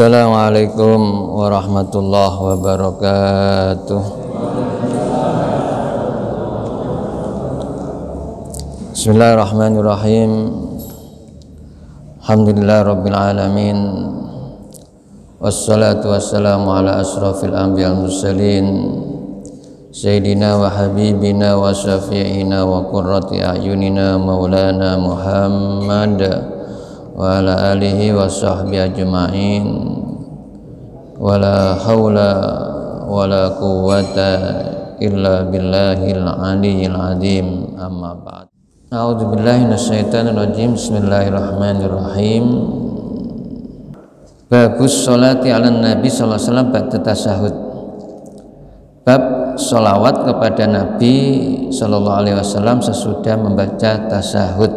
Assalamualaikum warahmatullahi wabarakatuh. Bismillahirrahmanirrahim. Alhamdulillah rabbil alamin. Wassalatu wassalamu ala asrafil anbiya wal mursalin. Sayyidina wa habibina wa syafi'ina wa qurrati a'yunina maulana Muhammad wa ala alihi wa sahbihi ajma'in wa la hawla wa la quwwata illa billahil aliyyil azim amma ba'd. A'udzu billahi minasyaitonir rajim. Bismillahirrahmanirrahim. Babus sholati ala Nabi sallallahu alaihi wasallam ba'da tasahud Bab sholawat kepada Nabi sallallahu alaihi wasallam sesudah membaca tasahud.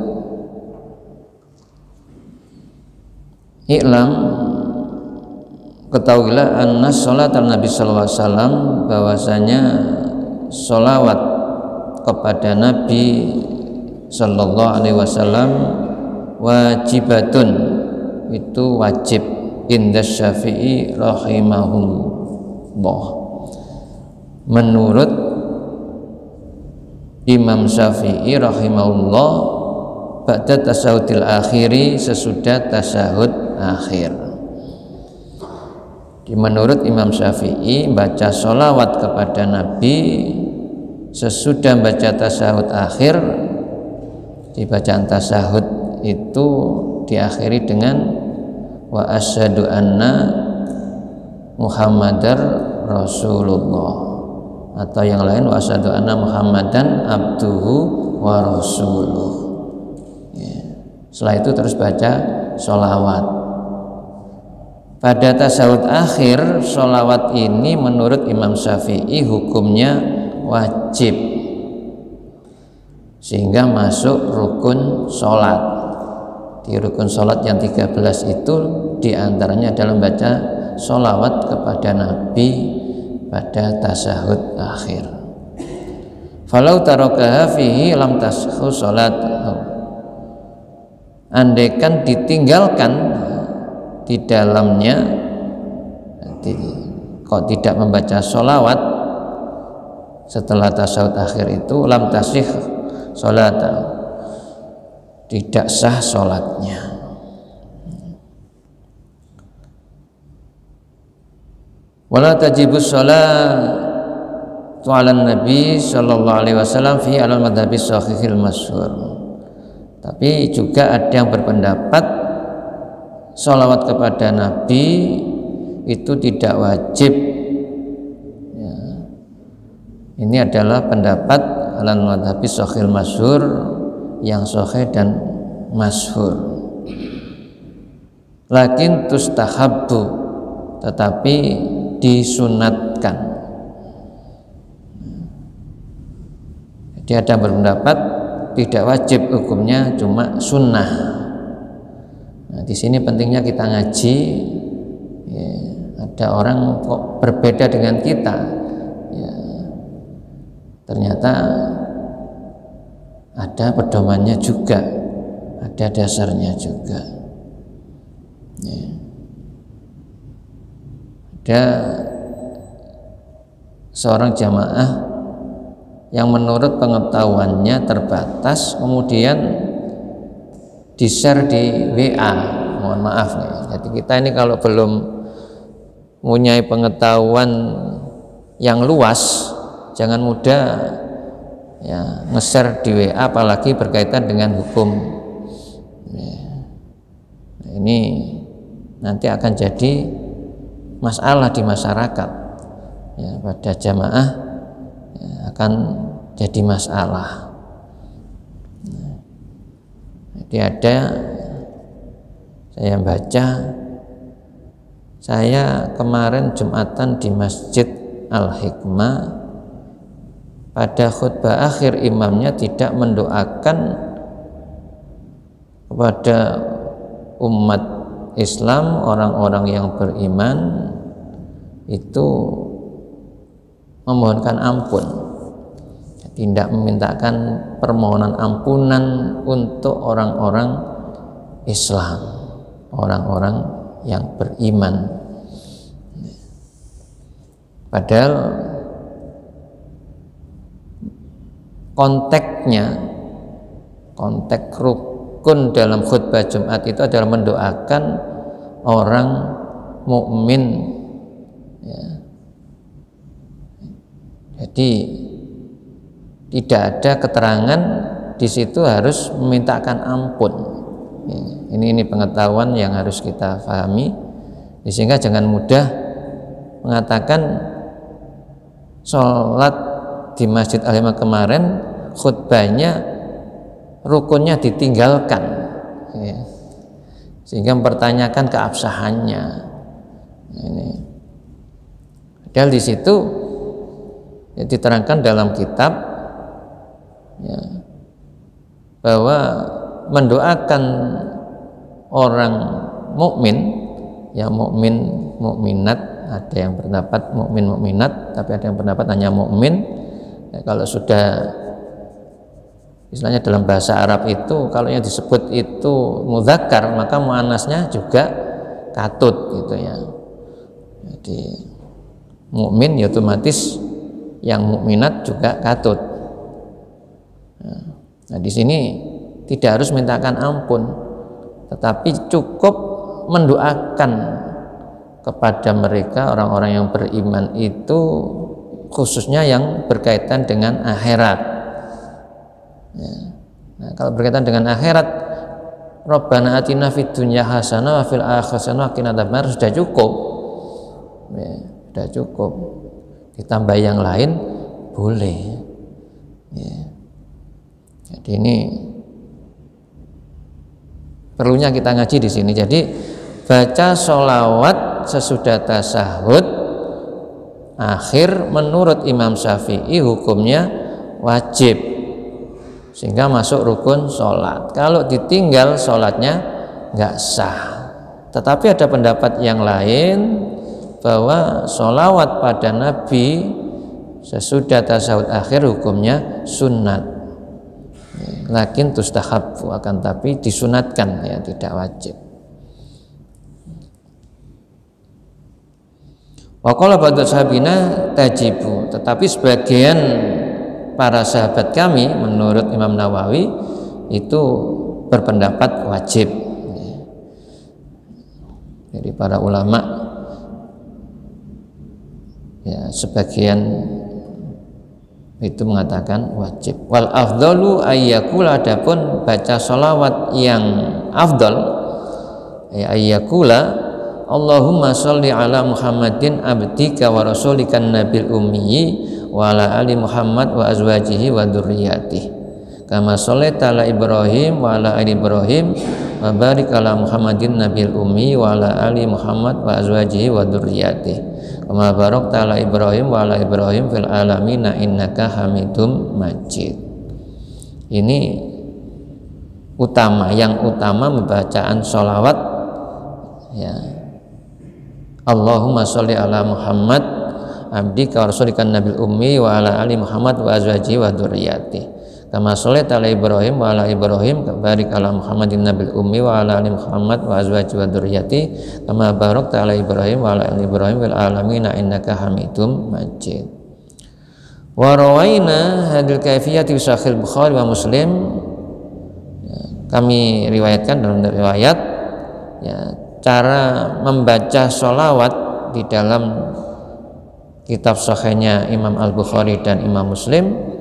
I'lam ketahuilah anna sholat al Nabi sallallahu alaihi wasallam bahwasanya sholawat kepada Nabi sallallahu alaihi wasallam wajibatun. Itu wajib. Indah syafi'i rahimahullah menurut Imam Syafi'i rahimahullah ba'da tasahudil akhiri sesudah tasahud akhir di menurut Imam Syafi'i baca sholawat kepada Nabi sesudah baca tasahud akhir di bacaan tasahud itu diakhiri dengan wa asyhadu anna Muhammadar Rasulullah. Atau yang lain wa asyhadu anna Muhammadan abduhu wa rasuluh. Ya. setelah itu terus baca sholawat pada tasawuf akhir sholawat ini menurut Imam Syafi'i hukumnya wajib. Sehingga masuk rukun sholat. Di rukun sholat yang 13 itu di antaranya adalah membaca sholawat kepada Nabi pada tasahud akhir. Falau tarokaha fihi lam tashu sholat. Andaikan ditinggalkan di dalamnya. Kok tidak membaca sholawat setelah tasawuf akhir itu lam tasih sholat tidak sah sholatnya. Wala tajibu sholat ala nabi sallallahu alaihi wasallam fi al madhabi sahihil masyhur. Tapi juga ada yang berpendapat sholawat kepada nabi itu tidak wajib. Ya. ini adalah pendapat alan madhabi sahih masyhur yang sahih dan masyhur. Lakin tustahabbu tetapi disunatkan. Jadi ada berpendapat tidak wajib hukumnya cuma sunnah nah, di sini pentingnya kita ngaji. Ya, ada orang kok berbeda dengan kita. Ya, ternyata ada pedomannya juga ada dasarnya juga. Ya. ada seorang jamaah yang menurut pengetahuannya terbatas kemudian di share di WA mohon maaf nih. Jadi kita ini kalau belum mempunyai pengetahuan yang luas jangan mudah ya nge-share di WA apalagi berkaitan dengan hukum. Ya. ini nanti akan jadi masalah di masyarakat. Ya, pada jamaah ya, akan jadi masalah ya. Jadi ada saya baca saya kemarin Jumatan di Masjid Al-Hikmah pada khutbah akhir imamnya tidak mendoakan kepada umat Islam orang-orang yang beriman itu memohonkan ampun tidak memintakan permohonan ampunan untuk orang-orang Islam. Orang-orang yang beriman. Padahal konteksnya konteks rukun dalam khutbah Jumat itu adalah mendoakan orang mukmin. Ya. jadi tidak ada keterangan di situ harus memintakan ampun. Ini ini pengetahuan yang harus kita pahami. Sehingga jangan mudah mengatakan sholat di Masjid Al kemarin khutbahnya rukunnya ditinggalkan. Ya. sehingga mempertanyakan keabsahannya. Ini. Padahal di situ ya, diterangkan dalam kitab ya, bahwa mendoakan orang mukmin yang mukmin mukminat ada yang berpendapat mukmin mukminat tapi ada yang berpendapat hanya mukmin. Ya, kalau sudah istilahnya dalam bahasa Arab itu kalau yang disebut itu mudzakkar maka muannasnya juga katut gitu ya. Jadi mukmin ya otomatis yang mukminat juga katut nah di sini tidak harus mintakan ampun tetapi cukup mendoakan kepada mereka orang-orang yang beriman itu khususnya yang berkaitan dengan akhirat. Ya. Nah, kalau berkaitan dengan akhirat, Rabbana atina fid dunya hasanah wa fil sudah cukup. Ya, sudah cukup. Ditambah yang lain boleh. Ya. Jadi ini perlunya kita ngaji di sini. Jadi baca sholawat sesudah tasahud akhir menurut Imam Syafi'i hukumnya wajib sehingga masuk rukun sholat. Kalau ditinggal sholatnya nggak sah. Tetapi ada pendapat yang lain bahwa sholawat pada Nabi sesudah tasawuf akhir hukumnya sunat lakin tustahabu akan tapi disunatkan ya tidak wajib. Wakola ba'du sahabina tajibu. Tetapi sebagian para sahabat kami menurut Imam Nawawi itu berpendapat wajib jadi para ulama ya sebagian itu mengatakan wajib. Wal afdalu ayyakula adapun baca sholawat yang afdal ya ayyakula Allahumma sholli ala Muhammadin abdika wa rasulika nabil ummi wa ala ali Muhammad wa azwajihi wa dzurriyyatihi kama shollaita ala Ibrahim wa ala ali Ibrahim wa barik ala Muhammadin nabil ummi wa ala ali Muhammad wa azwajihi wa dzurriyyatihi kama barakta ala Ibrahim wa ala Ibrahim fil alamin innaka Hamidum Majid. Ini utama yang utama membacaan sholawat. Ya. Allahumma sholli ala Muhammad abdika wa rasulika nabil ummi wa ala ali Muhammad wa azwaji wa dzurriyyati kama sholaita ala Ibrahim wa ala Ibrahim barik ala Muhammadin nabil ummi wa ala ali Muhammad wa azwaji wa dzurriyyati kama barakta ala Ibrahim wa ala Ibrahim fil alamin innaka Hamidum Majid. Wa rawaina hadil kaifiyati sahih Bukhari wa Muslim. Ya, kami riwayatkan dalam riwayat ya cara membaca sholawat di dalam kitab sahihnya Imam Al Bukhari dan Imam Muslim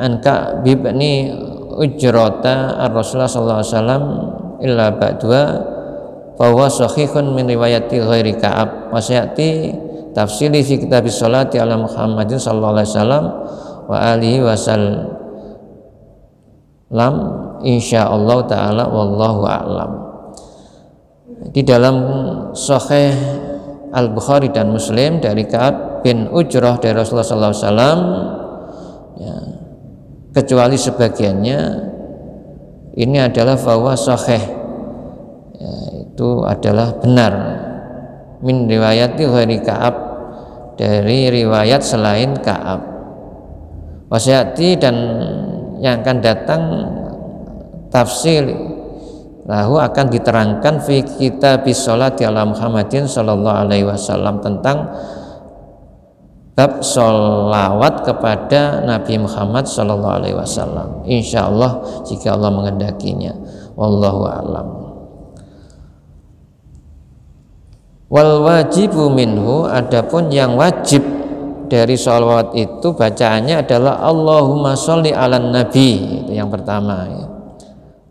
anka bibni ujrota ar Rasulullah sallallahu alaihi wasallam illa ba'dua bahwa sahihun min riwayati ghairi Ka'ab wa sayati tafsili fi kitab sholati ala Muhammadin sallallahu alaihi wasallam wa alihi wasallam insyaallah taala wallahu a'lam. Di dalam Sahih Al Bukhari dan Muslim dari Ka'ab bin Ujrah dari Rasulullah SAW ya, kecuali sebagiannya ini adalah bahwa Sahih. Ya, itu adalah benar. Min riwayat dari Ka'ab dari riwayat selain Ka'ab. Wasyati dan yang akan datang tafsir lahu akan diterangkan fi kitab di alam Muhammadin sallallahu alaihi wasallam tentang bab solawat kepada Nabi Muhammad sallallahu alaihi wasallam. Insya Allah jika Allah mengendakinya. Wallahu alam. Wal wajibu minhu adapun yang wajib dari sholawat itu bacaannya adalah Allahumma sholli ala nabi itu yang pertama ya.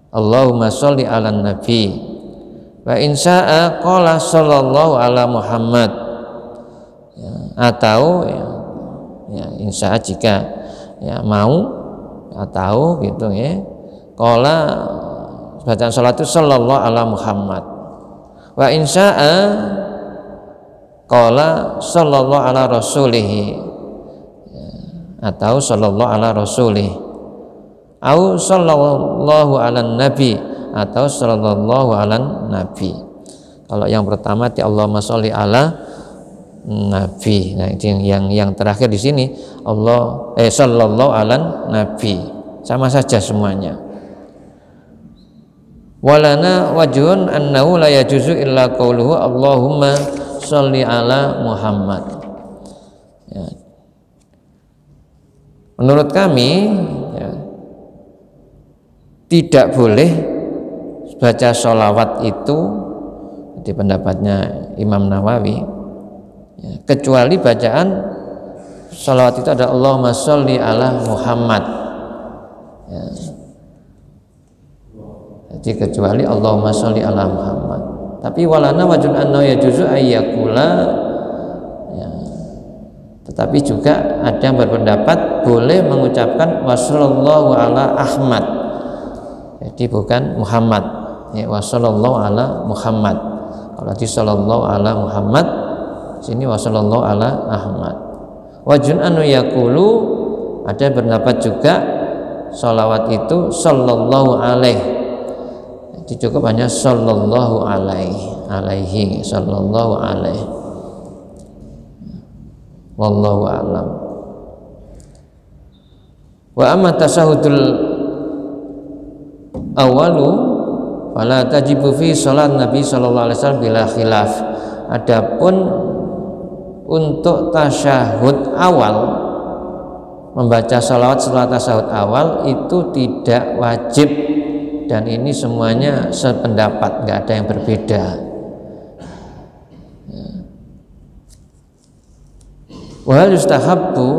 Allahumma sholli ala nabi wa insya'a qala sallallahu ala Muhammad atau ya, ya insya jika ya mau atau gitu ya. Qala bacaan salat itu sallallahu ala Muhammad. Wa insya'a Qala sallallahu ala rasulih atau sallallahu ala rasulih. Au sallallahu ala nabi atau sallallahu ala nabi. Kalau yang pertama di Allahumma sholli ala nabi. Nah yang yang, yang terakhir di sini Allah eh sallallahu ala nabi. Sama saja semuanya. Walana wajhun annahu la yajuzu illa qauluhu Allahumma sholli ala Muhammad. Ya. menurut kami ya, tidak boleh baca sholawat itu di pendapatnya Imam Nawawi ya, kecuali bacaan sholawat itu adalah Allahumma sholli ala Muhammad. Ya. jadi kecuali Allahumma sholli ala Muhammad. Tapi walana wajun anna juzu ayyakula ya. tetapi juga ada yang berpendapat boleh mengucapkan wasallallahu ala Ahmad. Jadi bukan Muhammad. Ya wasallallahu ala Muhammad. Kalau di sallallahu ala Muhammad sini wasallallahu ala Ahmad. Wajun anu yakulu ada berpendapat juga salawat itu sallallahu alaihi cukup hanya sallallahu alaihi alaihi sallallahu alaihi wallahu alam. Wa amma tasahudul awalu fala tajibu fi salat nabi sallallahu alaihi wasallam bila khilaf. Adapun untuk tasyahud awal membaca salawat setelah tasyahud awal itu tidak wajib. Dan ini semuanya sependapat nggak ada yang berbeda. Wahal yustahabbu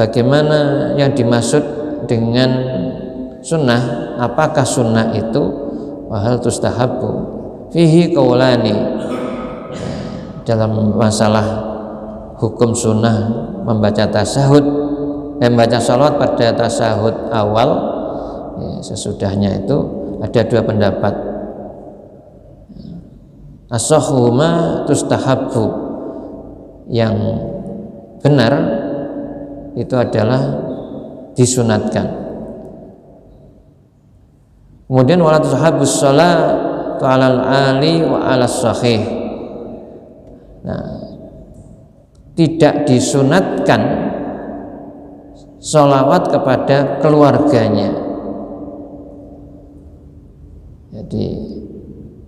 bagaimana yang dimaksud dengan sunnah? Apakah sunnah itu? Wahal tustahabbu fihi kaulani dalam masalah hukum sunnah membaca tasahud. Membaca salawat pada tasahud awal ya, sesudahnya itu ada dua pendapat. Asohuma tustahabu yang benar itu adalah disunatkan. Kemudian wala tustahabus sholatu alal ali wa ala sahih nah tidak disunatkan sholawat kepada keluarganya. Jadi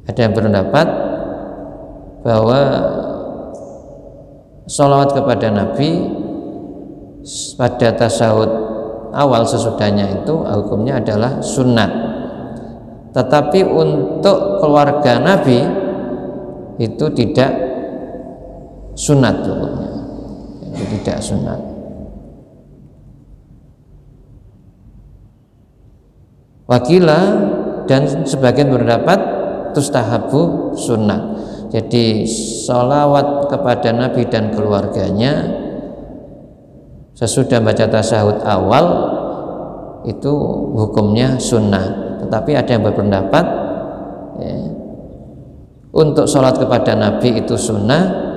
ada yang berpendapat bahwa sholawat kepada Nabi pada tasawuf awal sesudahnya itu hukumnya adalah sunat tetapi untuk keluarga Nabi itu tidak sunat hukumnya itu tidak sunat. Wakila dan sebagian berpendapat tustahabu sunnah jadi sholawat kepada Nabi dan keluarganya sesudah baca tasahud awal itu hukumnya sunnah tetapi ada yang berpendapat ya, untuk sholat kepada Nabi itu sunnah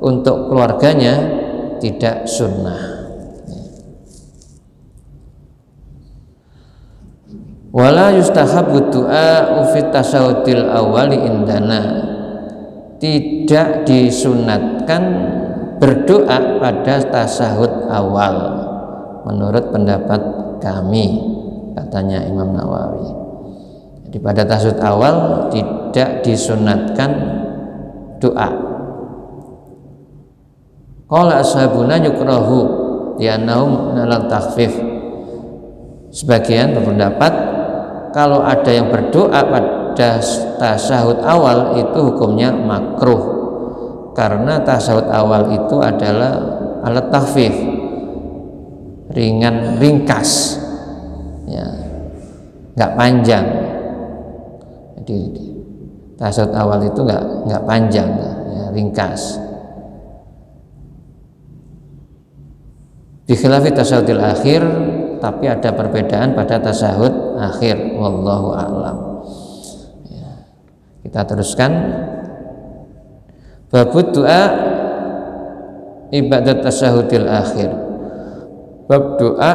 untuk keluarganya tidak sunnah. Wala yustahabu du'a fi tasawudil awali indana. Tidak disunatkan berdoa pada tasahud awal menurut pendapat kami katanya Imam Nawawi. Jadi pada tasawuf awal tidak disunatkan doa. Qala ashabuna yukrahu li'annahum nalal takhfif. Sebagian berpendapat kalau ada yang berdoa pada tasahud awal itu hukumnya makruh. Karena tasawuf awal itu adalah alat tahfif ringan ringkas. Ya nggak panjang. Jadi tasawuf awal itu nggak nggak panjang ya, ringkas dikhilafi tasawufil akhir tapi ada perbedaan pada tasahud akhir wallahu a'lam ya. kita teruskan Babut doa ibadat tasahudil akhir. Bab doa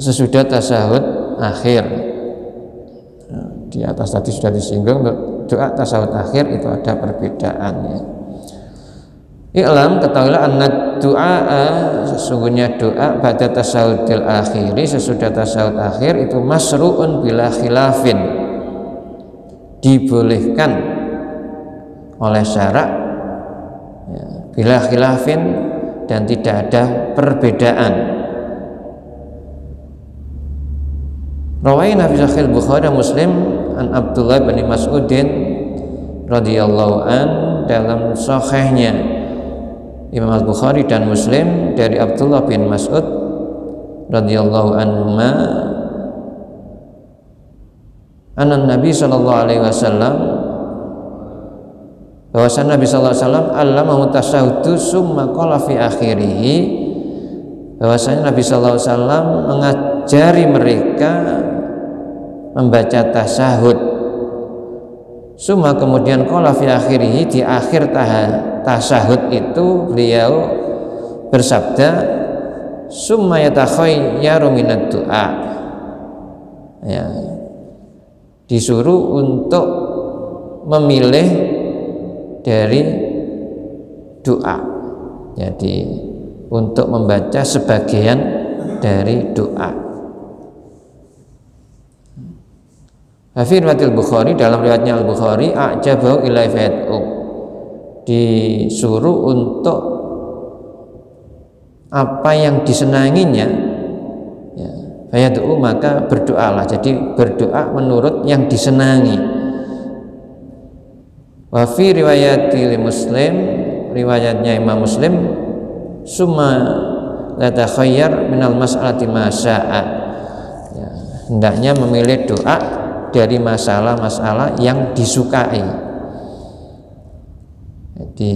sesudah tasahud akhir. Di atas tadi sudah disinggung doa tasahud akhir itu ada perbedaannya. I'lam ketahuilah anna doa sesungguhnya doa pada tasahudil akhiri sesudah tasahud akhir itu masru'un bila khilafin. Dibolehkan oleh syarak ya, bila khilafin dan tidak ada perbedaan. Rawai Nabi Sahih Bukhari Muslim an Abdullah bin Mas'udin radhiyallahu an dalam sahihnya Imam Al-Bukhari dan Muslim dari Abdullah bin Mas'ud radhiyallahu anhu Anan Nabi sallallahu alaihi wasallam bahwasanya Nabi sallallahu alaihi wasallam allamahu tasyahudu summa qala fi akhirih bahwasanya Nabi sallallahu alaihi wasallam mengajari mereka membaca tasyahud summa kemudian qala fi di akhir tasyahud itu beliau bersabda summa yatakhayyaru minad du'a ya disuruh untuk memilih dari doa. Jadi untuk membaca sebagian dari doa. Hafir Watil Bukhari dalam riwayatnya Al Bukhari ajabahu ilai fa'u disuruh untuk apa yang disenanginya. Ya, fayadu maka berdoalah. Jadi berdoa menurut yang disenangi. Wa fi riwayati Muslim, riwayatnya Imam Muslim, summa la takhayyar minal mas'alati ma syaa. Ya, hendaknya memilih doa dari masalah-masalah yang disukai. Jadi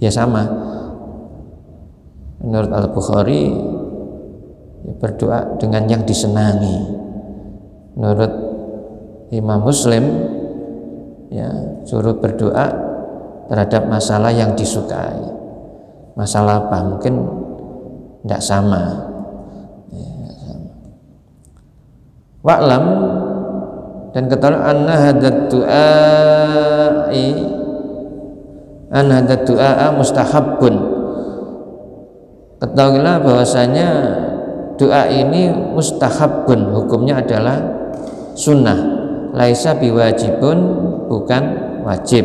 ya sama. Menurut Al-Bukhari ya berdoa dengan yang disenangi. Menurut Imam Muslim ya suruh berdoa terhadap masalah yang disukai masalah apa mungkin tidak sama ya, wa'lam. Dan ketahui anna hadat du'ai an hadat du'a mustahabun ketahuilah bahwasanya doa ini mustahabun hukumnya adalah sunnah. Laisa biwajibun bukan wajib.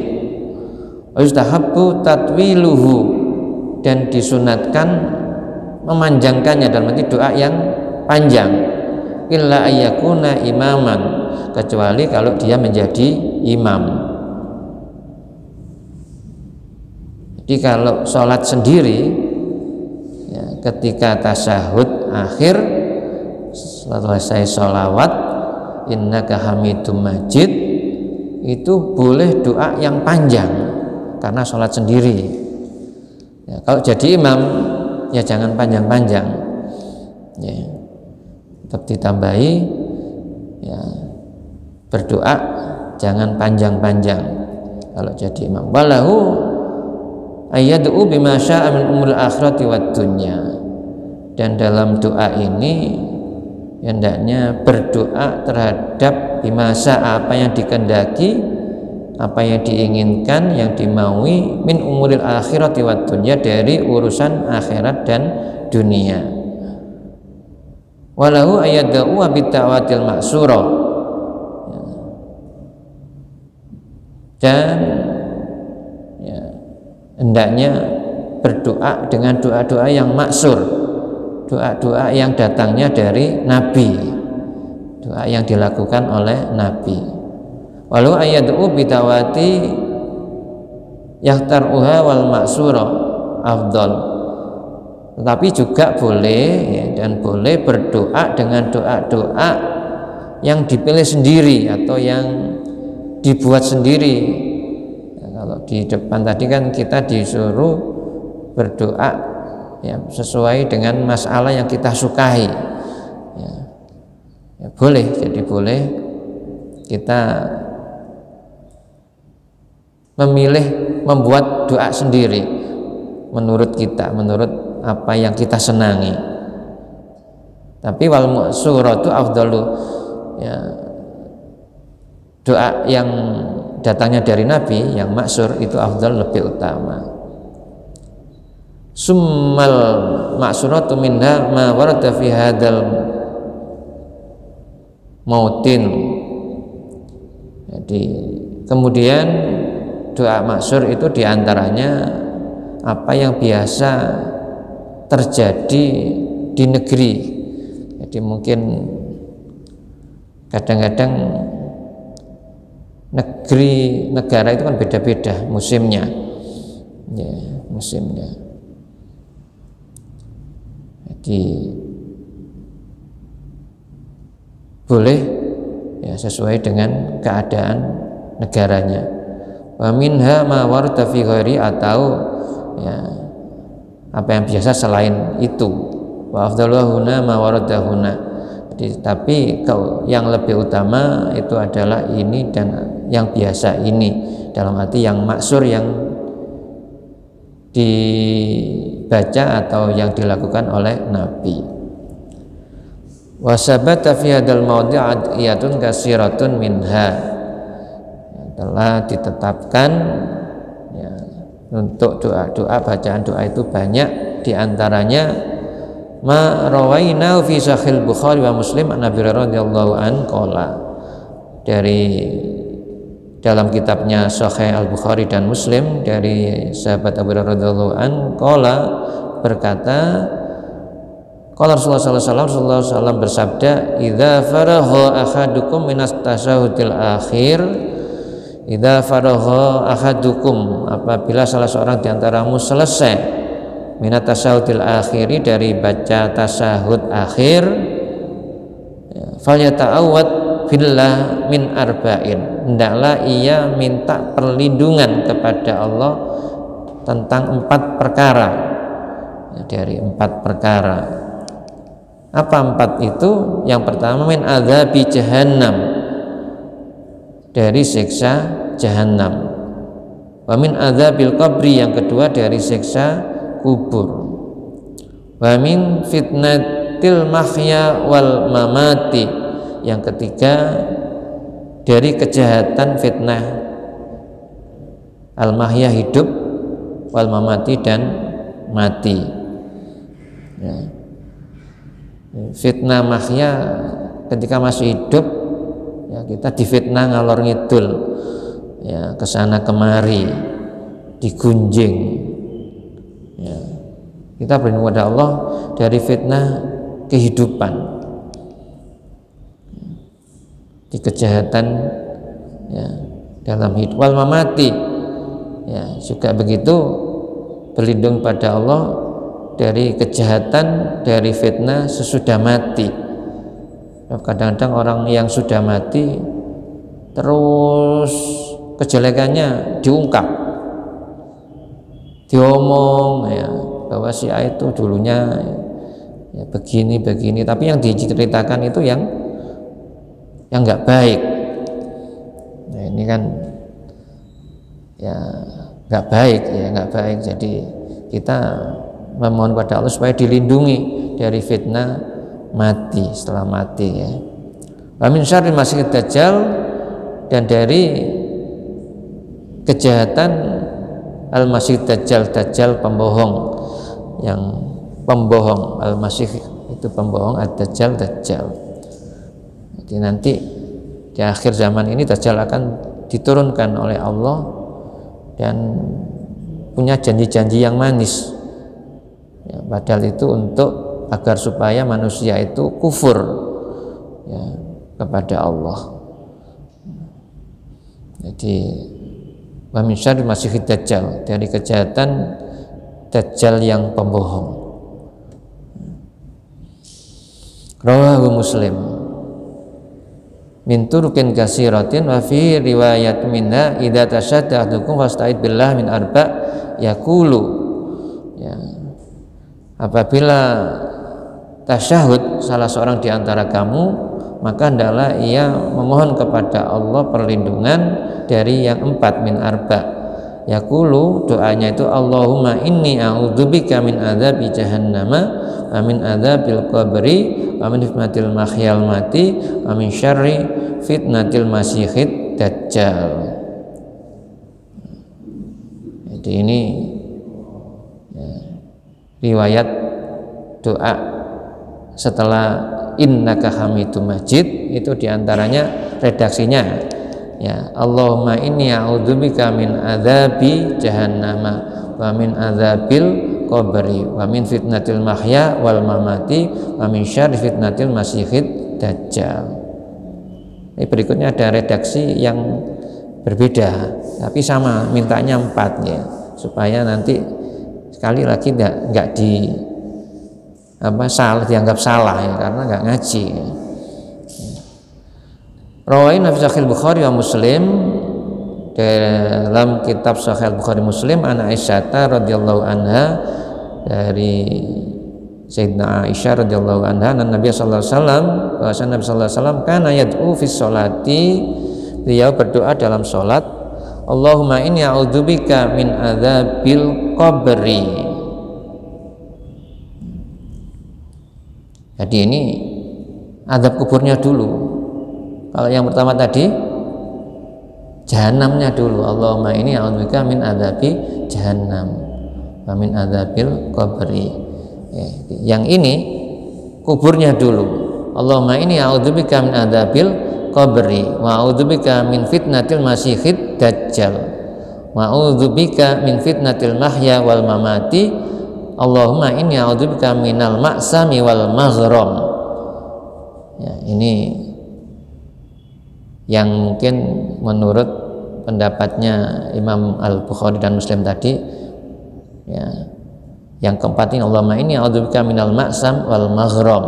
Ustahabbu tatwiluhu. Dan disunatkan memanjangkannya dalam arti doa yang panjang illa ayyakuna imaman kecuali kalau dia menjadi imam. Jadi kalau sholat sendiri ya, ketika tasahud akhir saya sholawat innaka hamidum majid itu boleh doa yang panjang karena sholat sendiri. Ya, kalau jadi imam ya jangan panjang-panjang. Ya, tetap ditambahi ya, berdoa jangan panjang-panjang. Kalau jadi imam. Walahu ayyad'u bima sya'a min umur akhirati wad dunya. Dan dalam doa ini hendaknya berdoa terhadap masa apa yang dikendaki apa yang diinginkan yang dimaui min umuril akhirat wa dunya dari urusan akhirat dan dunia walahu ayadau bitawatil maksuro dan ya, hendaknya berdoa dengan doa-doa yang maksur. Doa-doa yang datangnya dari Nabi. Doa yang dilakukan oleh Nabi. Walau ayad'u bitawati yahtaruha wal maksuro afdol tetapi juga boleh ya, dan boleh berdoa dengan doa-doa yang dipilih sendiri atau yang dibuat sendiri. Ya, kalau di depan tadi kan kita disuruh berdoa ya, sesuai dengan masalah yang kita sukai. Ya, ya boleh. Jadi boleh kita memilih membuat doa sendiri menurut kita menurut apa yang kita senangi tapi wal suratu afdalu. Ya. Doa yang datangnya dari Nabi yang maksur itu afdal lebih utama. Summal maksuratu minha ma warada fi hadal mautin. Jadi kemudian doa maksur itu di antaranya apa yang biasa terjadi di negeri jadi mungkin kadang-kadang negeri negara itu kan beda-beda musimnya. Ya musimnya. Jadi boleh ya sesuai dengan keadaan negaranya. Wa minha ma warda fi atau ya apa yang biasa selain itu wa afdaluhuna ma waradahuna tapi kau yang lebih utama itu adalah ini dan yang biasa ini. Dalam arti yang maksur yang dibaca atau yang dilakukan oleh Nabi. Wasabata fi hadal mawdi' iyatun kasiratun minha. Telah ditetapkan untuk doa-doa bacaan doa itu banyak di antaranya ma rawaina fi sahih Bukhari wa Muslim an Nabi radhiyallahu an qala. Dari dalam kitabnya Sahih Al Bukhari dan Muslim dari sahabat Abu radhiyallahu an qala berkata Qala Rasulullah sallallahu alaihi wasallam bersabda idza faragha ahadukum minas tasahudil akhir Idza faragha ahadukum apabila salah seorang di antaramu selesai minat tasahudil akhiri dari baca tasahud akhir ya, falyata'awwad billah min arba'in. Hendaklah ia minta perlindungan kepada Allah tentang empat perkara. Ya, dari empat perkara. Apa empat itu? Yang pertama min adzabi jahannam. Dari siksa jahanam. Wa min adzabil qabri yang kedua dari siksa kubur. Wa min fitnatil mahya wal mamati yang ketiga dari kejahatan fitnah al mahya hidup wal mamati dan mati. Ya. Fitnah mahya ketika masih hidup ya kita difitnah ngalor ngidul ya ke sana kemari digunjing ya. Kita berlindung kepada Allah dari fitnah kehidupan. Di kejahatan ya dalam hidup. Wal mamati. Ya juga begitu berlindung pada Allah dari kejahatan dari fitnah sesudah mati. Kadang-kadang orang yang sudah mati terus kejelekannya diungkap diomong ya. Bahwa si A itu dulunya ya begini begini. Tapi yang diceritakan itu yang yang nggak baik. Nah ini kan ya nggak baik ya nggak baik. Jadi kita memohon pada Allah supaya dilindungi dari fitnah mati setelah mati ya. Wa min syarri masih dajjal dan dari kejahatan al-masih dajjal dajjal pembohong. Yang pembohong al-masih itu pembohong ad-dajjal dajjal jadi nanti di akhir zaman ini dajjal akan diturunkan oleh Allah dan punya janji-janji yang manis. Ya, padahal itu untuk agar supaya manusia itu kufur ya, kepada Allah. Jadi wa min syarri dajjal. Dari kejahatan dajjal yang pembohong. Rawahu muslim. Min turukin kasiratin wa fi riwayat minna idza tasyadda ahdukum fasta'id billah min arba yaqulu. Ya. Apabila tasyahud salah seorang di antara kamu maka hendaklah ia memohon kepada Allah perlindungan dari yang empat min arba Yakulu doanya itu Allahumma inni a'udzubika min adzabi jahannama wa min adzabil qabri wa min fitnatil mahyal mati wa min syarri fitnatil masihid dajjal. Jadi ini ya, riwayat doa setelah innaka hamidum majid itu di antaranya redaksinya ya Allahumma inni a'udzubika min adzabi jahannama wa min adzabil qabri wa min fitnatil mahya wal mamati wa min syarri fitnatil masihid dajjal ini berikutnya ada redaksi yang berbeda tapi sama mintanya empat ya supaya nanti sekali lagi enggak enggak di apa salah dianggap salah ya karena enggak ngaji ya. Rawain Nabi Sahih Bukhari wa Muslim. Dalam kitab Sahih Bukhari Muslim anak Aisyah radhiyallahu anha dari Sayyidina Aisyah radhiyallahu anha dan Nabi sallallahu alaihi wasallam bahwa Nabi sallallahu alaihi wasallam kana yad'u fi sholati. Beliau berdoa dalam salat Allahumma inni a'udzubika min adzabil qabri. Jadi ini adab kuburnya dulu kalau yang pertama tadi jahanamnya dulu. Allahumma ini a'udzubika min adzabi jahannam wa min adzabil qabri. Ya, yang ini kuburnya dulu. Allahumma ini a'udzubika min adzabil qabri wa a'udzubika min fitnatil masihid dajjal. Wa a'udzubika min fitnatil mahya wal mamati. Allahumma inni a'udzubika minal ma'sami wal maghram. Ya, ini yang mungkin menurut pendapatnya Imam Al Bukhari dan Muslim tadi ya yang keempat ini Allahumma ini a'udzubika minal ma'sam wal maghram.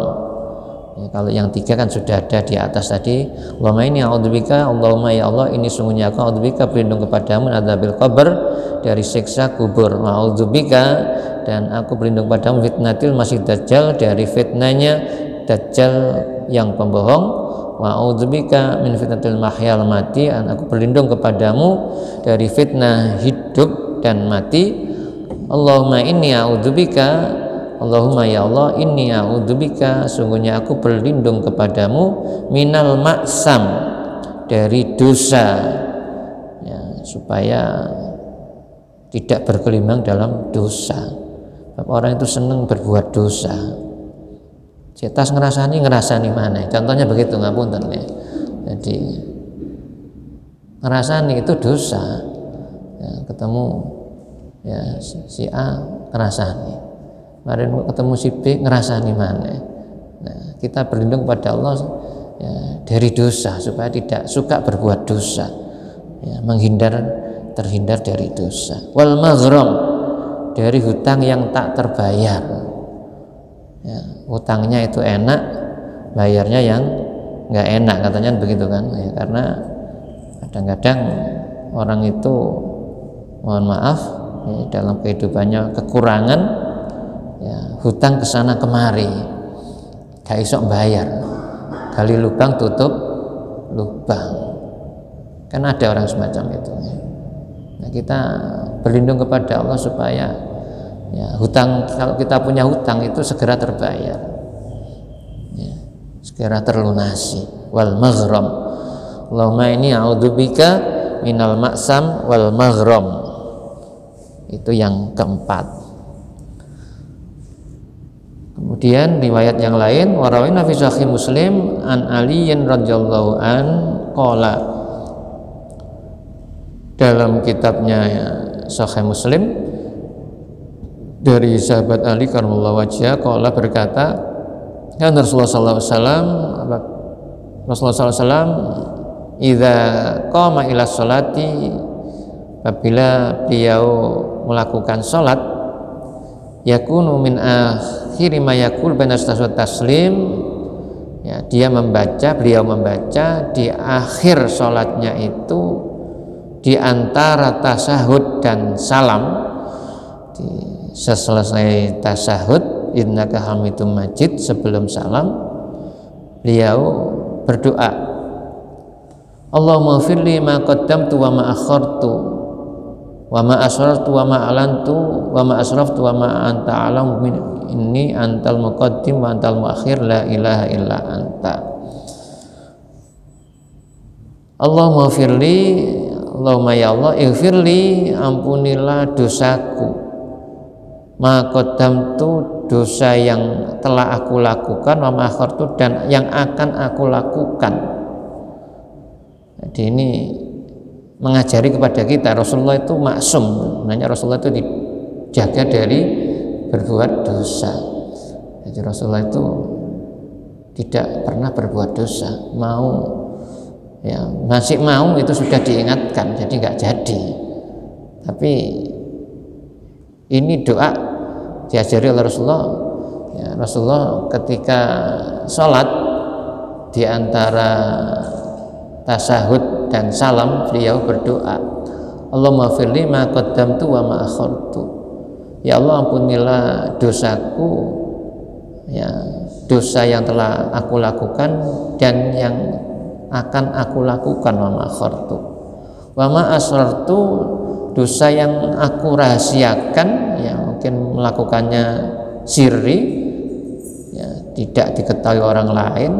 Ya, kalau yang tiga kan sudah ada di atas tadi Allahumma ini a'udzubika Allahumma ya Allah ini sungguhnya aku a'udzubika berlindung kepadamu adzabil qabr dari siksa kubur. A'udzubika dan aku berlindung padamu fitnatil masih dajjal dari fitnanya dajjal yang pembohong wa a'udzubika min fitnatil mahyal mati dan aku berlindung kepadamu dari fitnah hidup dan mati. Allahumma inni a'udzubika Allahumma ya Allah inni a'udzubika sungguhnya aku berlindung kepadamu minal maksam dari dosa. Ya, supaya tidak berkelimbang dalam dosa. Orang itu senang berbuat dosa Cetas ngerasani ngerasani mana? Contohnya begitu ngapunten ya. Jadi ngerasani itu dosa. Ya, ketemu ya si A ngerasani. Kemarin ketemu si B ngerasani mana? Nah, kita berlindung pada Allah ya, dari dosa supaya tidak suka berbuat dosa. Ya, menghindar terhindar dari dosa. Wal maghram dari hutang yang tak terbayar ya, utangnya itu enak bayarnya yang nggak enak katanya begitu kan ya, karena kadang-kadang orang itu mohon maaf ya, dalam kehidupannya kekurangan ya, hutang ke sana kemari gak isok bayar kali lubang tutup lubang kan ada orang semacam itu ya. nah, kita berlindung kepada Allah supaya ya, hutang kalau kita punya hutang itu segera terbayar. Ya, segera terlunasi. Wal maghram. Allahumma ini a'udzubika minal maksam wal maghram. Itu yang keempat. Kemudian riwayat yang lain warawina fi sahih Muslim an Aliyin radhiyallahu an qala. Dalam kitabnya Sahih Muslim dari sahabat Ali karramallahu wajah qala berkata kan Rasulullah wasallam Rasulullah wasallam idza qama ila salati apabila beliau melakukan salat yakunu min akhiri ma yakul taslim. Ya dia membaca beliau membaca di akhir sholatnya itu di antara tasahud dan salam di, seselesai tasahud innaka hamidum majid sebelum salam beliau berdoa. Allahumma firli ma qaddamtu wa ma akhartu wa ma asrartu wa ma alantu wa ma asraftu wa ma anta alam min antal muqaddim wa antal muakhir la ilaha illa anta. Allahumma firli Allahumma ya Allah ighfirli ampunilah dosaku ma qaddamtu dosa yang telah aku lakukan wa akhartu dan yang akan aku lakukan. Jadi ini mengajari kepada kita Rasulullah itu maksum. Nanya Rasulullah itu dijaga dari berbuat dosa. Jadi Rasulullah itu tidak pernah berbuat dosa. Mau ya masih mau itu sudah diingatkan jadi nggak jadi. Tapi ini doa diajari oleh Rasulullah. Ya, Rasulullah ketika sholat di antara tasahud dan salam beliau berdoa Allahumma firli ma qaddamtu wa ma ya Allah ampunilah dosaku ya dosa yang telah aku lakukan dan yang akan aku lakukan wa ma akhartu. Wa ma asrartu dosa yang aku rahasiakan ya melakukannya sirri ya tidak diketahui orang lain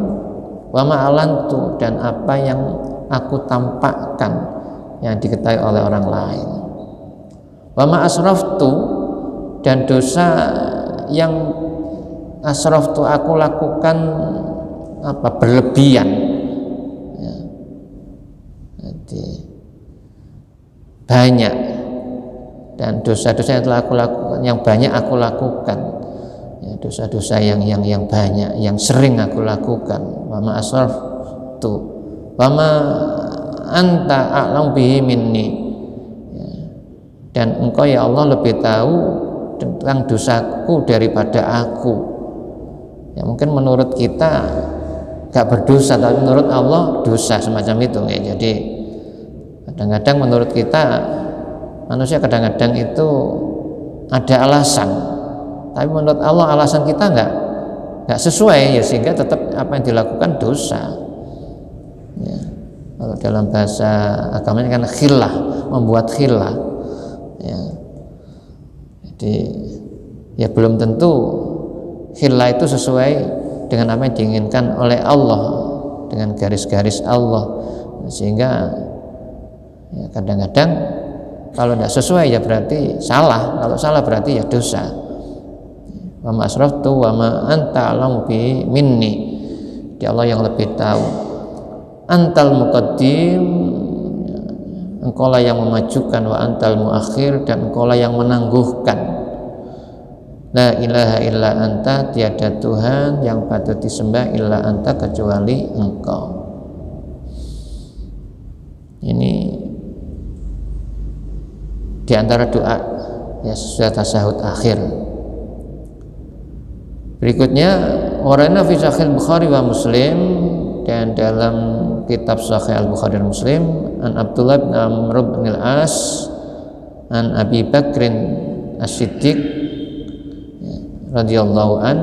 wa ma'alantu dan apa yang aku tampakkan yang diketahui oleh orang lain wa ma'asraftu dan dosa yang asraftu aku lakukan apa berlebihan ya. Jadi, banyak dan dosa-dosa yang telah aku lakukan yang banyak aku lakukan. Ya, dosa-dosa yang yang yang banyak yang sering aku lakukan. Wama asraf tu wama anta a'lam bihi minni. Ya. dan engkau ya Allah lebih tahu tentang dosaku daripada aku. Ya mungkin menurut kita gak berdosa tapi menurut Allah dosa semacam itu ya. Jadi kadang-kadang menurut kita manusia kadang-kadang itu ada alasan tapi menurut Allah alasan kita nggak nggak sesuai ya sehingga tetap apa yang dilakukan dosa ya. kalau dalam bahasa agamanya kan khilah membuat khilah ya. jadi ya belum tentu khilah itu sesuai dengan apa yang diinginkan oleh Allah dengan garis-garis Allah sehingga ya kadang-kadang kalau tidak sesuai ya berarti salah. Kalau salah berarti ya dosa. Wa ma asraftu wa ma anta alamu bi minni. Di Allah yang lebih tahu. Antal muqaddim engkau lah yang memajukan. Wa antal muakhir dan engkau lah yang menangguhkan. La ilaha illa anta tiada Tuhan yang patut disembah illa anta kecuali engkau. Ini di antara doa ya sesuai tasahud akhir. Berikutnya warana fi sahih Bukhari wa Muslim dan dalam kitab Sahih Al-Bukhari dan Muslim an Abdullah bin Amr bin Al-As an Abi Bakrin As-Siddiq ya, radhiyallahu an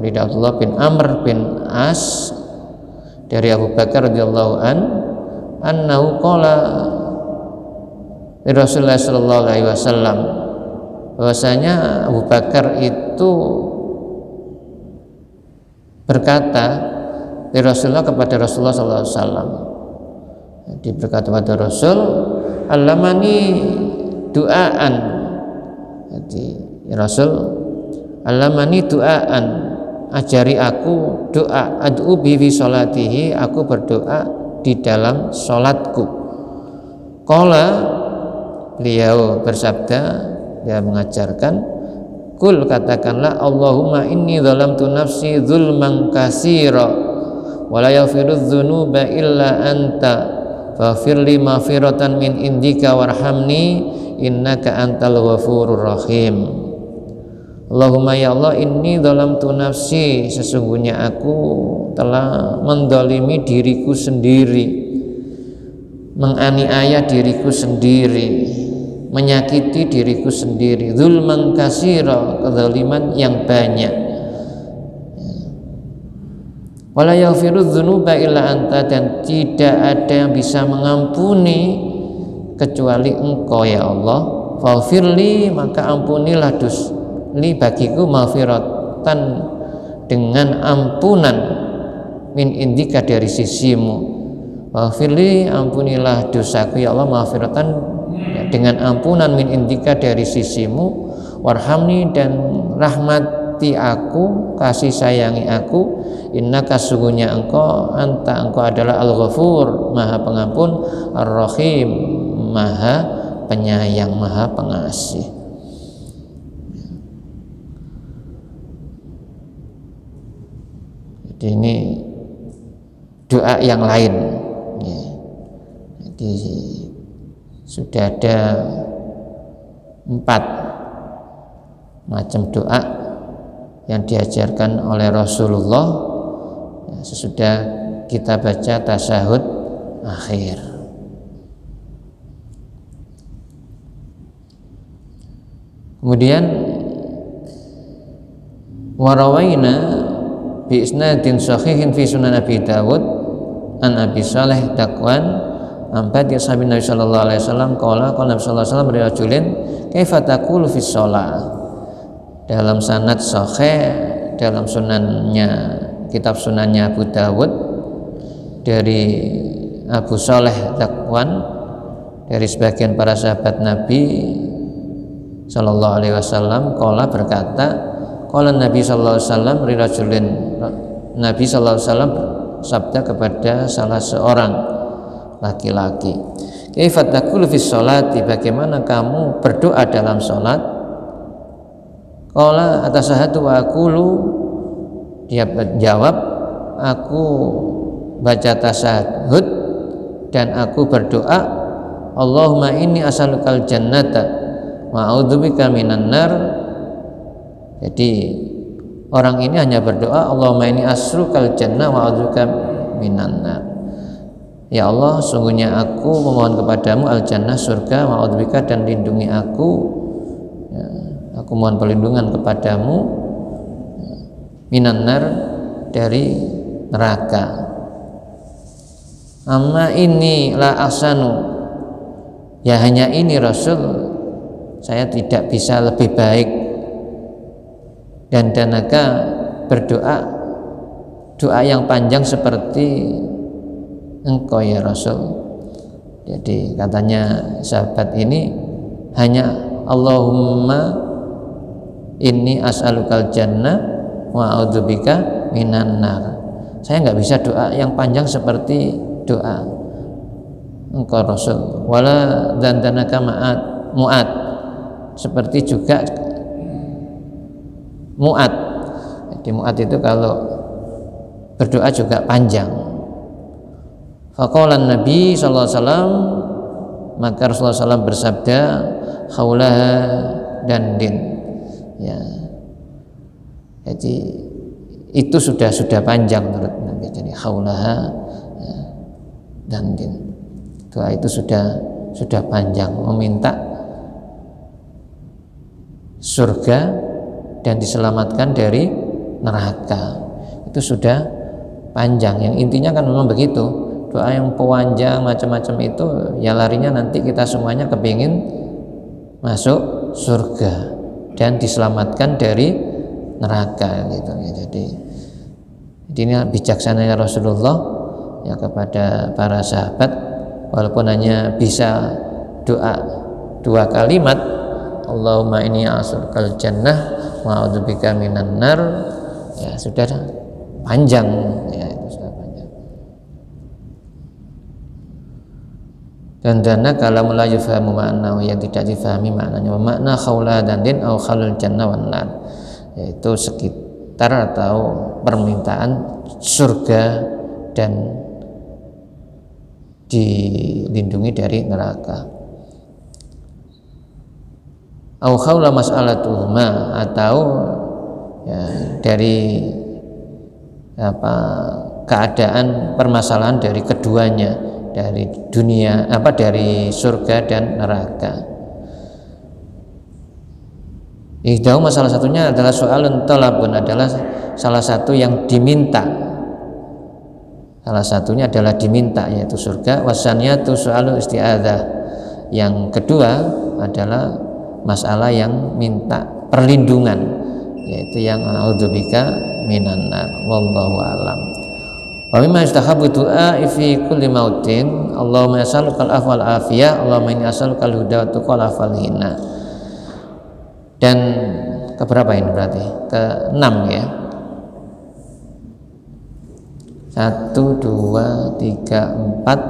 dari Abdullah bin Amr bin As dari Abu Bakar radhiyallahu an annahu qala Rasulullah sallallahu alaihi wasallam. Bahwasanya Abu Bakar itu berkata di Rasulullah kepada Rasulullah SAW Jadi berkata kepada Rasul Alamani duaan. Jadi ya Rasul Alamani duaan. Ajari aku doa ad'u bi fi salatihi aku berdoa di dalam salatku qala beliau bersabda dia mengajarkan Kul katakanlah Allahumma inni zalamtu nafsi zulman kasira wa la illa anta faghfir li min indika warhamni innaka antal ghafurur rahim Allahumma ya Allah inni tu nafsi sesungguhnya aku telah mendolimi diriku sendiri menganiaya diriku sendiri menyakiti diriku sendiri. Zulman kasira kezaliman yang banyak. Wala yaghfiru dzunuba illa anta dan tidak ada yang bisa mengampuni kecuali engkau ya Allah. Faghfirli maka ampunilah dos li bagiku maghfiratan dengan ampunan min indika dari sisimu. Wafirli ampunilah dosaku ya Allah maghfiratan ya, dengan ampunan min indika dari sisimu warhamni dan rahmati aku kasih sayangi aku inna kasungguhnya engkau anta engkau adalah al-ghafur maha pengampun ar-rahim maha penyayang maha pengasih Jadi ini doa yang lain. Jadi sudah ada empat macam doa yang diajarkan oleh Rasulullah ya, sesudah kita baca tasahud akhir. Kemudian warawaina bi isnadin sahihin fi sunan Abi Dawud an Abi Saleh Dakwan Ambat ya sahabat Nabi sallallahu alaihi wasallam qala qala Nabi sallallahu alaihi wasallam rajulin kaifa taqulu fi dalam sanad sahih dalam sunannya kitab sunannya Abu Dawud dari Abu Saleh Dakwan dari sebagian para sahabat Nabi Sallallahu Alaihi Wasallam Kola berkata Qala Nabi sallallahu alaihi wasallam rirajulin Nabi sallallahu alaihi wasallam sabda kepada salah seorang laki-laki. Kaifa taqulu fi sholati? Bagaimana kamu berdoa dalam salat? Qala atasahatu wa aqulu dia menjawab aku baca tasahud dan aku berdoa Allahumma inni as'alukal jannata wa a'udzubika minan nar jadi orang ini hanya berdoa Allahumma ini asrukal jannah wa a'udzubika minan nar. Ya Allah, sungguhnya aku memohon kepadamu al jannah surga wa a'udzubika dan lindungi aku. Ya, aku mohon perlindungan kepadamu ya, minan nar dari neraka. Amma ini la asanu ya hanya ini Rasul saya tidak bisa lebih baik dan danaka berdoa doa yang panjang seperti engkau ya Rasul. Jadi katanya sahabat ini hanya Allahumma ini as'alukal jannah wa a'udzubika minan nar. Saya nggak bisa doa yang panjang seperti doa engkau Rasul. Wala dan danaka ma'at mu'at. Seperti juga muat. Jadi muat itu kalau berdoa juga panjang Fakolan Nabi SAW maka Rasulullah SAW bersabda khawlaha dan din. Ya. Jadi itu sudah sudah panjang menurut Nabi. Jadi khawlaha ya, dan din. Doa itu sudah sudah panjang. Meminta surga dan diselamatkan dari neraka. Itu sudah panjang. Yang intinya kan memang begitu doa yang pewanjang macam-macam itu ya larinya nanti kita semuanya kepingin masuk surga dan diselamatkan dari neraka gitu ya. Jadi ini bijaksananya Rasulullah ya kepada para sahabat walaupun hanya bisa doa dua kalimat Allahumma ini asurkal jannah wa a'udzubika minan nar ya sudah panjang ya itu sudah panjang dan dana kalau mulai yufahamu makna yang tidak difahami maknanya makna khawla dan din au khalul jannah wan nar. Yaitu sekitar atau permintaan surga dan dilindungi dari neraka. Au khawla mas'alatuhuma atau ya, dari apa keadaan permasalahan dari keduanya dari dunia apa dari surga dan neraka. Ihdau masalah satunya adalah soal talabun adalah salah satu yang diminta. Salah satunya adalah diminta yaitu surga. Wasannya itu soal istiadah. Yang kedua adalah masalah yang minta perlindungan yaitu yang a'udzubika minan nar wallahu alam wa mimma yustahabu du'a fi kulli mautin. Allahumma as'aluka al-afwa afiyah. Allahumma inni as'aluka al-huda wa tuqa wal hina. Dan keberapa ini berarti? Ke enam ya. Satu dua tiga empat.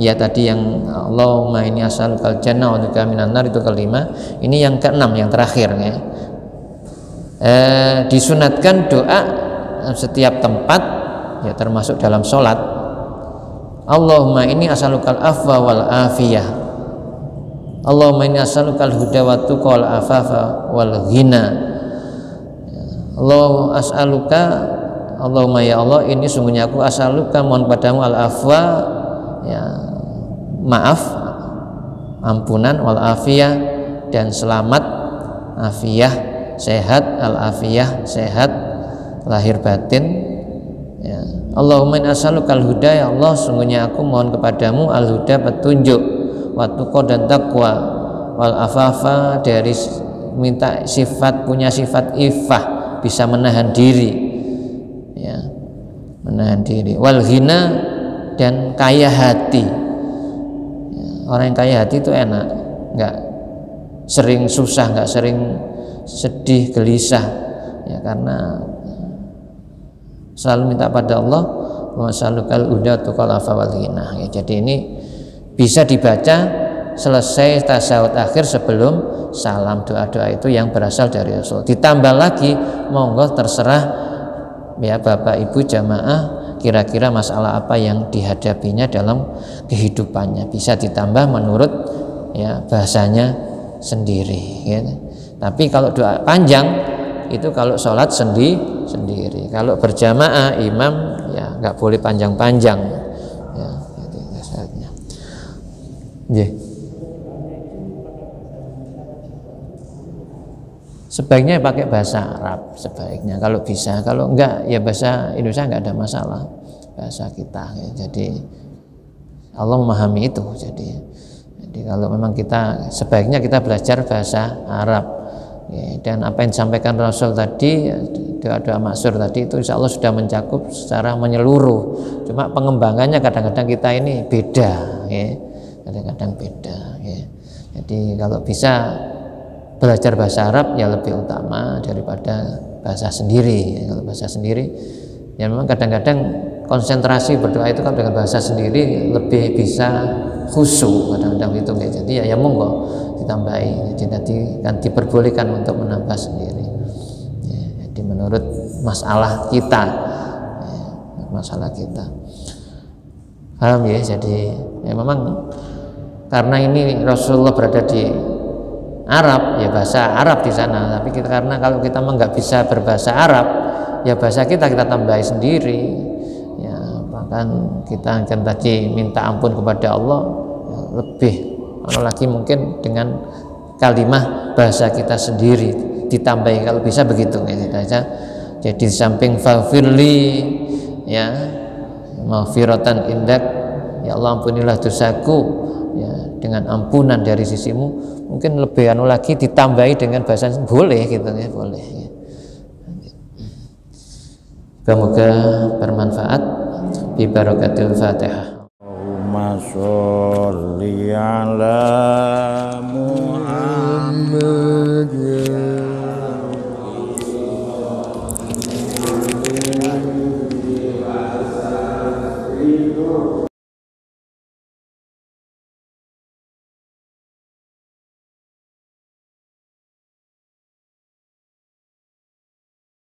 Ya tadi yang Allahumma ini asal kal jannah wa minan nar itu kelima. Ini yang keenam yang terakhir ya. Eh, disunatkan doa setiap tempat ya termasuk dalam sholat. Allahumma ini asalukal afwa wal afiyah. Allahumma ini asalukal huda wa tuqa wal afafa wal ghina. Allah as'aluka Allahumma ya Allah ini sungguhnya aku asaluka mohon padamu al afwa ya maaf ampunan wal afiyah dan selamat afiyah sehat al afiyah sehat lahir batin Allahumma as'alukal huda ya Allah sungguhnya aku mohon kepadamu al huda petunjuk waktu dan takwa wal afafa dari minta sifat punya sifat ifah bisa menahan diri ya menahan diri. Wal ghina dan kaya hati ya, orang yang kaya hati itu enak nggak sering susah nggak sering sedih, gelisah ya karena selalu minta pada Allah wasalukal udah tukal ya jadi ini bisa dibaca selesai tasawuf akhir sebelum salam doa-doa itu yang berasal dari Rasul. Ditambah lagi monggo terserah ya Bapak Ibu jamaah kira-kira masalah apa yang dihadapinya dalam kehidupannya. Bisa ditambah menurut ya bahasanya sendiri ya. Tapi kalau doa panjang itu kalau sholat sendi sendiri. Kalau berjamaah imam ya nggak boleh panjang-panjang. Ya, itu nasihatnya. Yeah. Sebaiknya pakai bahasa Arab sebaiknya kalau bisa. Kalau enggak ya bahasa Indonesia enggak ada masalah bahasa kita. Ya. Jadi Allah memahami itu. Jadi jadi kalau memang kita sebaiknya kita belajar bahasa Arab Ya, dan apa yang disampaikan Rasul tadi ya, doa-doa maksur tadi itu insya Allah sudah mencakup secara menyeluruh. Cuma pengembangannya kadang-kadang kita ini beda ya. Kadang-kadang beda ya. Jadi kalau bisa belajar bahasa Arab ya lebih utama daripada bahasa sendiri ya, kalau bahasa sendiri ya memang kadang-kadang konsentrasi berdoa itu kan dengan bahasa sendiri lebih bisa khusyuk kadang-kadang itu ya. Jadi ya ya monggo ditambahi. Jadi nanti kan diperbolehkan untuk menambah sendiri. Ya, jadi menurut masalah kita. Ya, masalah kita. Paham ya? Jadi ya memang karena ini Rasulullah berada di Arab ya bahasa Arab di sana. Tapi kita karena kalau kita nggak bisa berbahasa Arab ya bahasa kita kita tambahi sendiri. Ya bahkan kita akan tadi minta ampun kepada Allah ya, lebih apalagi mungkin dengan kalimah bahasa kita sendiri ditambahi kalau bisa begitu ya jadi samping fafirli ya maghfiratan indak ya Allah ampunilah dosaku ya dengan ampunan dari sisimu mungkin lebih anu lagi ditambahi dengan bahasa boleh gitu ya boleh ya. Semoga bermanfaat. Bi barakatil Allahumma sholli